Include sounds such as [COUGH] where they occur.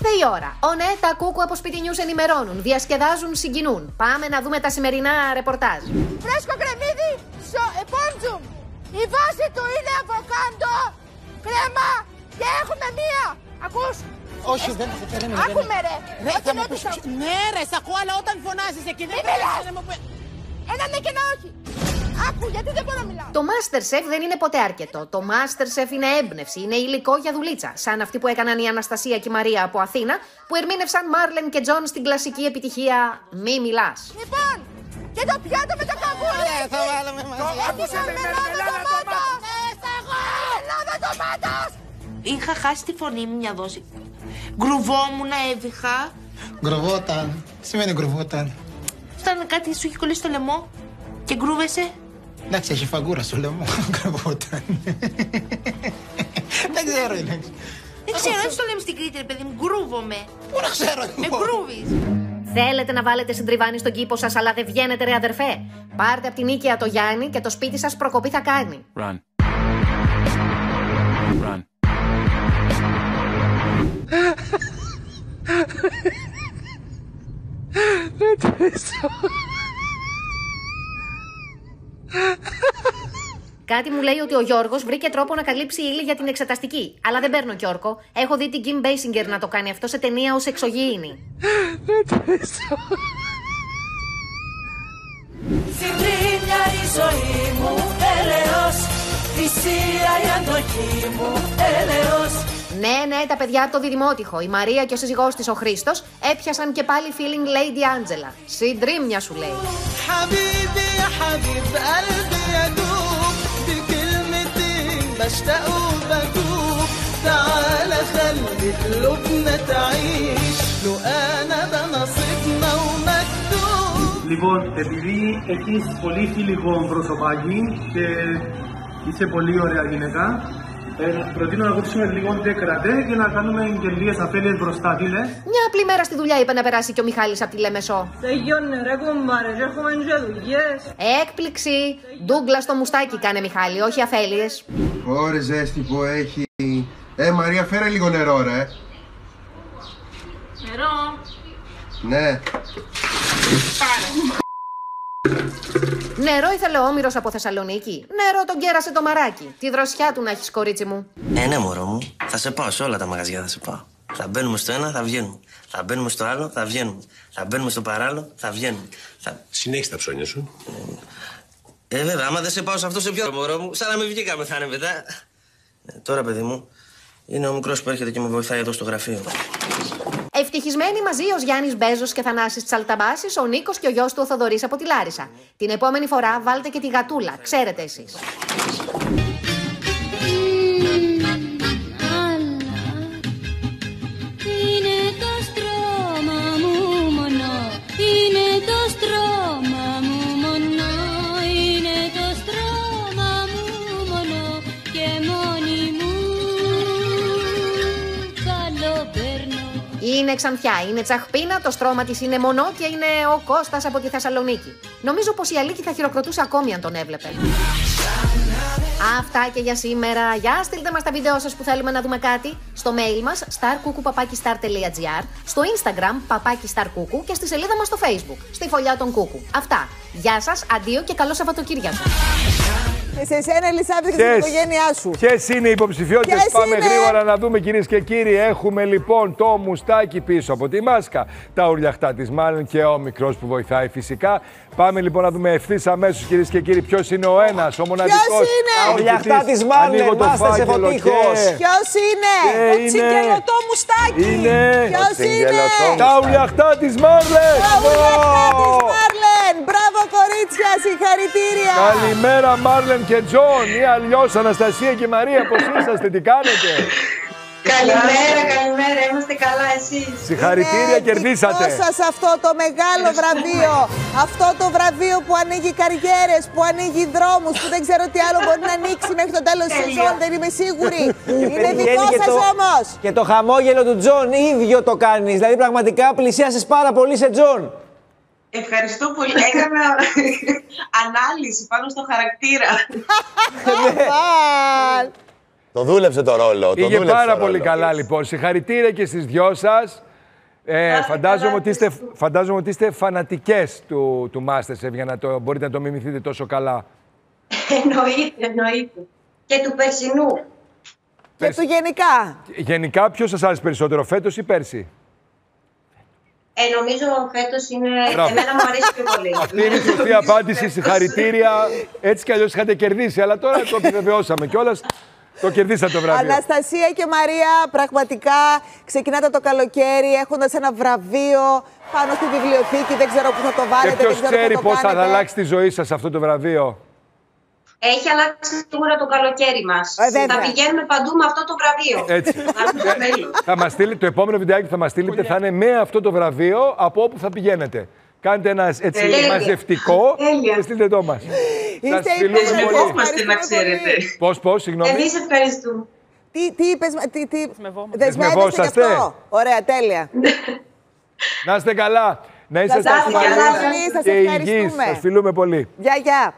Ήρθε η ώρα. Ο ναι, τα κούκου από σπίτι νιούς ενημερώνουν, διασκεδάζουν, συγκινούν. Πάμε να δούμε τα σημερινά ρεπορτάζ. Φρέσκο κρεμμύδι, σο, ε, πόρτζουμ. Η βάση του είναι αβοκάντο, κρέμα και έχουμε μία. Ακούς. Όχι, δεν θα περίμενε. Άκουμε ρε. Ρε, Όχι, θα μου δεν πεις, τους- ναι ρε, σ' ακούω, αλλά όταν φωνάζεις εκεί δεν Μη μιλάς. να μου πει- Ένα ναι και ένα όχι. Άκου, γιατί δεν μπορώ να μιλάω. Το Masterchef δεν είναι ποτέ αρκετό. Το Masterchef είναι έμπνευση, είναι υλικό για δουλίτσα. Σαν αυτή που έκαναν η Αναστασία και η Μαρία από Αθήνα, που ερμήνευσαν Μάρλεν και Τζον στην κλασική επιτυχία Μη μιλάς. Λοιπόν, και το πιάτο με το καβούρι. Ωραία, θα βάλουμε μαζί. Άκουσα μελάδα τομάτας. Μελάδα τομάτας. Είχα χάσει τη φωνή μου μια δόση. Γκρουβόμουν, έβηχα. Γκροβόταν. Τι σημαίνει γκροβόταν; Φτάνε κάτι, σου έχει κολλήσει το λαιμό και γκρούβεσαι. Εντάξει, έχει φαγκούρα στο λαιμό. [LAUGHS] Γκροβόταν. Δεν ξέρω η λέξη. Δεν ξέρω, έτσι το λέμε στην Κρήτη, ρε παιδί μου. Γκρούβομαι. Πού να ξέρω Με εγώ. γκρούβεις. Θέλετε να βάλετε συντριβάνι στον κήπο σας, αλλά δεν βγαίνετε, ρε αδερφέ. Πάρτε από την οίκαια το Γιάννη και το σπίτι σας προκοπή θα κάνει. Run. Run. Κάτι μου λέει ότι ο Γιώργος βρήκε τρόπο να καλύψει ύλη για την εξεταστική. Αλλά δεν παίρνω Γιώργο. Έχω δει την Kim Basinger να το κάνει αυτό σε ταινία ως εξωγήινη. Ναι, ναι, τα παιδιά από το διδημότυχο. Η Μαρία και ο σύζυγός της, ο Χρήστος, έπιασαν και πάλι feeling Lady Angela. Συντρίμια σου λέει. Χαβίδια, بشتاق وبدوب تعال خلي قلوبنا تعيش لو انا ده نصيبنا ومكتوب Λοιπόν, επειδή έχεις πολύ φιλικό προσωπάκι και είσαι πολύ ωραία γυναίκα, ε, προτείνω να κόψουμε λίγο ντεκρατέ και να κάνουμε και λίγες αφέλειες μπροστά, τι λες? Μια απλή μέρα στη δουλειά είπε να περάσει και ο Μιχάλης από τη Λεμεσό. Τελειώνε ρε κουμπάρε, έχουμε και δουλειές Έκπληξη! Ντούγκλα στο μουστάκι κάνε Μιχάλη, όχι αφέλειες. Ωρε ζέστη που έχει. Ε, Μαρία, φέρε λίγο νερό, ρε. Νερό. Ναι. Νερό ήθελε ο Όμηρος από Θεσσαλονίκη. Νερό τον κέρασε το μαράκι. Τη δροσιά του να έχεις κορίτσι μου. Ε, ναι, μωρό μου. Θα σε πάω σε όλα τα μαγαζιά, θα σε πάω. Θα μπαίνουμε στο ένα, θα βγαίνουμε. Θα μπαίνουμε στο άλλο, θα βγαίνουμε. Θα μπαίνουμε στο παράλληλο, θα βγαίνουμε. Θα... Συνέχισε τα ψώνια σου. Ε, βέβαια, άμα δεν σε πάω σε αυτό, σε ποιο μωρό μου, σαν να μην βγήκαμε θα είναι μετά. Ε, τώρα, παιδί μου, είναι ο μικρός που έρχεται και με βοηθάει εδώ στο γραφείο. Ευτυχισμένοι μαζί ο Γιάννης Μπέζος και Θανάσης Τσαλταμπάσης, ο Νίκος και ο γιος του ο Θοδωρής από τη Λάρισα. Την επόμενη φορά βάλτε και τη γατούλα, ξέρετε εσείς. Είναι Ξανθιά, είναι Τσαχπίνα, το στρώμα της είναι μονό και είναι ο Κώστας από τη Θεσσαλονίκη. Νομίζω πως η Αλίκη θα χειροκροτούσε ακόμη αν τον έβλεπε. Αυτά και για σήμερα. Για στείλτε μας τα βίντεο σας που θέλουμε να δούμε κάτι στο mail μας starkuku.papakistar.gr στο instagram papakistarkuku και στη σελίδα μας στο facebook στη φωλιά των κούκου. Αυτά. Γεια σας, αντίο και καλό Σαββατοκύριακο. Και σε εσένα, Ελισάβετ, και στην Ποιες- οικογένειά σου. Ποιε είναι οι υποψηφιότητε, Ποιες πάμε είναι; γρήγορα να δούμε κυρίες και κύριοι. Έχουμε λοιπόν το μουστάκι πίσω από τη μάσκα, τα ουρλιαχτά της Μάλλον και ο μικρός που βοηθάει φυσικά. Πάμε λοιπόν να δούμε ευθύς αμέσως κυρίες και κύριοι ποιος είναι ο ένας, ο μοναδικός. είναι; Τα ουρλιαχτά της Μάρλεν, μάστερ σε φωτίχος. Ποιος είναι; Και Το είναι- τσιγκελωτό μουστάκι. Είναι Ποιος είναι; τα ουρλιαχτά της Μάρλεν. Τα ουρλιαχτά της Μάρλεν. Μπράβο, κορίτσια, συγχαρητήρια. Καλημέρα Μάρλεν και Τζον ή αλλιώς Αναστασία και Μαρία, πώς είσαστε, τι κάνετε; Καλημέρα, καλημέρα. Είμαστε καλά, εσείς; Συγχαρητήρια, Είναι κερδίσατε. δικό σας αυτό το μεγάλο βραβείο. Αυτό το βραβείο που ανοίγει καριέρες, που ανοίγει δρόμους, που δεν ξέρω τι άλλο μπορεί να ανοίξει μέχρι το τέλος της Τέλεια. σεζόν. Δεν είμαι σίγουρη. [LAUGHS] Είναι Πετυχαίνει δικό και σας το- όμως. Και το χαμόγελο του Τζον ίδιο το κάνεις. Δηλαδή πραγματικά πλησίασες πάρα πολύ σε Τζον. Ευχαριστώ πολύ. Έκανα [LAUGHS] ανάλυση πάνω στο χαρακτήρα. Αμάν. Το δούλεψε το ρόλο. Το Πήγε δούλεψε πάρα το πολύ ρόλο. καλά λοιπόν. Συγχαρητήρια και στις δυο σας. Ε, φαντάζομαι, ότι είστε, φαντάζομαι ότι είστε φανατικές του, του Masterchef για να το, μπορείτε να το μιμηθείτε τόσο καλά. εννοείται, εννοείται. Και του περσινού. Και του γενικά. Γενικά, ποιος σας άρεσε περισσότερο, φέτος ή πέρσι; Ε, νομίζω φέτος είναι... Μπράβο. Εμένα μου αρέσει πιο πολύ. Αυτή είναι η σωστή απάντηση. Συγχαρητήρια. Έτσι κι αλλιώς είχατε κερδίσει, αλλά τώρα το επιβεβαιώσαμε κιόλας. Το κερδίσατε το βραβείο. Αναστασία και Μαρία, πραγματικά ξεκινάτε το καλοκαίρι έχοντας ένα βραβείο πάνω στη βιβλιοθήκη. Δεν ξέρω πού θα το Και βάλετε, ποιος δεν ξέρω ξέρει πού πώ το θα κάνετε. αλλάξει τη ζωή σας αυτό το βραβείο; Έχει αλλάξει σίγουρα το καλοκαίρι μας. Ε, βέβαια. θα πηγαίνουμε παντού με αυτό το βραβείο. Έτσι. Θα έρθουμε στο μέλλον. θα μας στείλει, το επόμενο βιντεάκι που θα μας στείλετε θα είναι με αυτό το βραβείο από όπου θα πηγαίνετε. Κάντε ένα έτσι Τέλεια. μαζευτικό [LAUGHS] Τέλεια. και στείλτε το μας. Είστε φιλούμε υπέροχοι. πολύ. Δεσμευόμαστε, να ξέρετε. Πώς, πώς, συγγνώμη; Εμείς ευχαριστούμε. Τι, τι είπες, τι, τι... Δεσμεύεστε γι' Δεσμευόσαστε. αυτό. Ωραία, τέλεια. Να είστε καλά. Να είσαστε είστε καλά, ασφαλείς εμείς σας και υγιείς. ευχαριστούμε. Σας φιλούμε πολύ. Γεια, γεια.